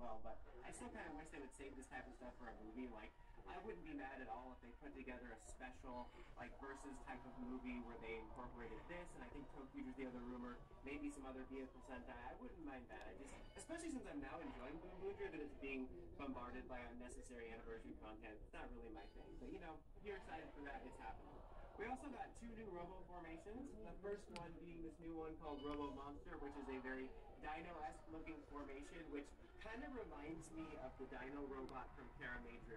well, but I still kind of wish they would save this type of stuff for a movie. Like, I wouldn't be mad at all if they put together a special, like, versus type of movie where they incorporated this, and I think Toku's the other rumor, maybe some other vehicle Sentai. I wouldn't mind that. I just, especially since I'm now enjoying Boonboomger, that it's being bombarded by unnecessary anniversary content. It's not really my thing. But, you know, if you're excited for that, it's happening. We also got two new Robo formations. The first one being this new one called Robo Monster, which is a very dino-esque looking formation, which kind of reminds me of the Dino Robot from Major